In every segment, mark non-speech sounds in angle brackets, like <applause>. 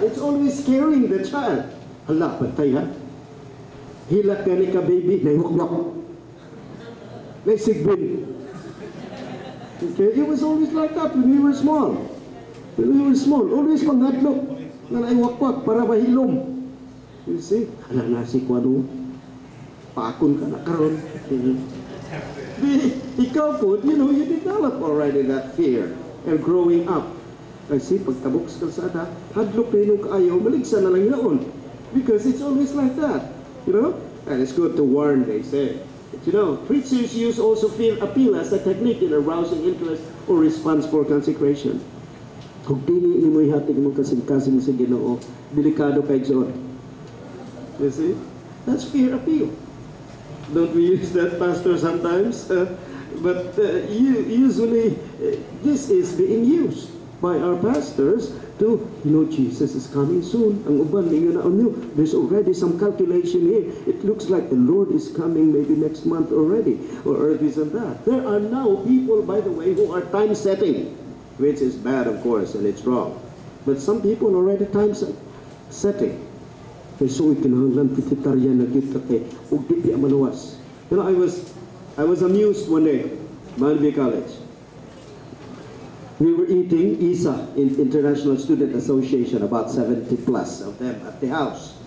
It's always scaring the child. Hala, patay ha. Hilak ka ni ka baby, naiwakwak. Naisigbin. Okay, it was always like that when we were small. When we were small, always pangadlok na naiwakwak para mahilom. You see? Hala na si Kwano. Pakon ka na karon. <laughs> Ikaw po, you know, you develop already that fear and growing up. Kasi pagtabok sa kalsada, hadlok yung kaayaw, maligsa na lang yun. Because it's always like that, you know? And it's good to warn, they say. But you know, preachers use also fear appeal as a technique in arousing interest or response for consecration. Kung dili ni mo ihatag mo kasing-kasing sa ginoo, delikado kay John. You see? That's fear appeal. Don't we use that, Pastor, sometimes? Uh, <laughs> but uh, you, usually, uh, this is being used by our pastors to, you know, Jesus is coming soon. Ang uban, ninyo na oh, ano, there's already some calculation here. It looks like the Lord is coming maybe next month already, or, this and that. There are now people, by the way, who are time setting, which is bad, of course, and it's wrong. But some people already time set, setting. Kay so kinahanglan vegetarian na kita eh, kay ug di manawas. You know, I was I was amused one day, Malvi College. We were eating ISA, International Student Association, about 70 plus of them at the house.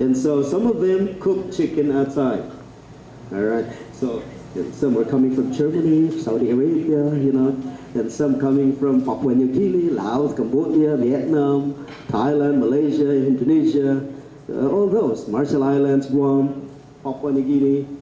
And so some of them cooked chicken outside. All right. So some were coming from Germany, Saudi Arabia, you know, and some coming from Papua New Guinea, Laos, Cambodia, Vietnam, Thailand, Malaysia, Indonesia, uh, all those, Marshall Islands, Guam, Papua New Guinea,